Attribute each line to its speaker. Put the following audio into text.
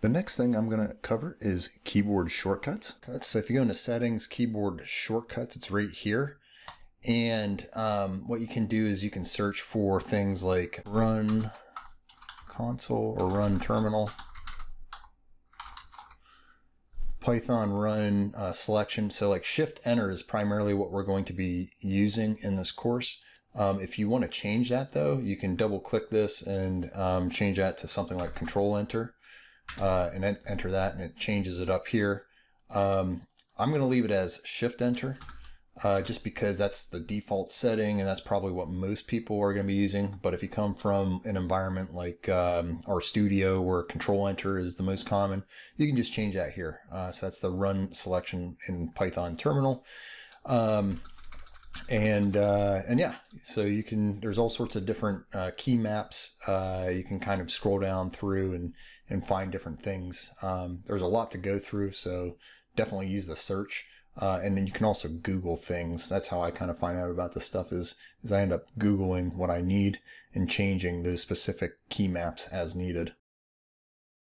Speaker 1: The next thing I'm going to cover is keyboard shortcuts. So if you go into settings, keyboard shortcuts, it's right here. And um, what you can do is you can search for things like run console or run terminal, Python run uh, selection. So like shift enter is primarily what we're going to be using in this course. Um, if you want to change that though, you can double click this and um, change that to something like control enter uh, and enter that and it changes it up here. Um, I'm going to leave it as shift enter uh, just because that's the default setting and that's probably what most people are going to be using. But if you come from an environment like um, RStudio, where control enter is the most common, you can just change that here. Uh, so that's the run selection in Python terminal. Um, and uh, and yeah, so you can. There's all sorts of different uh, key maps. Uh, you can kind of scroll down through and and find different things. Um, there's a lot to go through, so definitely use the search. Uh, and then you can also Google things. That's how I kind of find out about this stuff. Is is I end up Googling what I need and changing those specific key maps as needed.